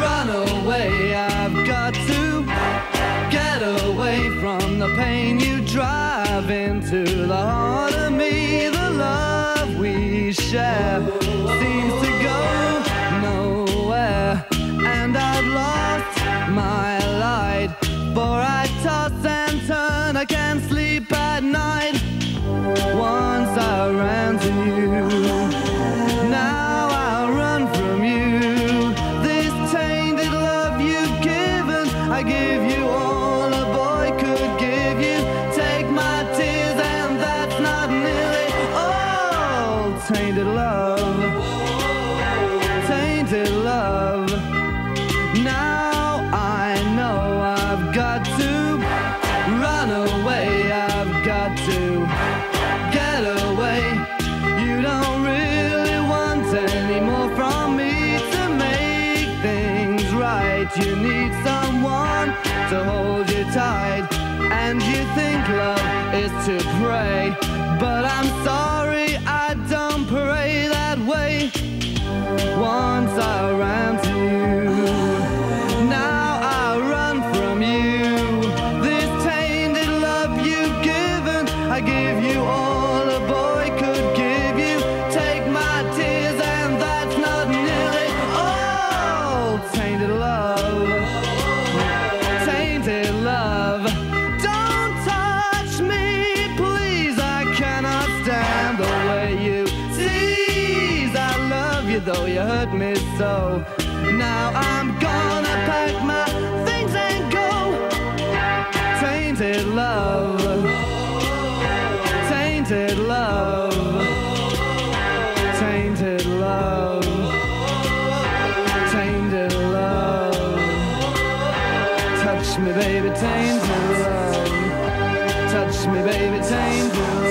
run away. I've got to get away from the pain you drive into the heart of me, the love we share. I give you right. You need someone to hold you tight. And you think love is to pray. But I'm sorry, I cannot the way you tease. I love you though you hurt me so. Now I'm gonna pack my things and go. Tainted love, tainted love, tainted love, tainted love. Touch me, baby, tainted love. Touch me, baby, tainted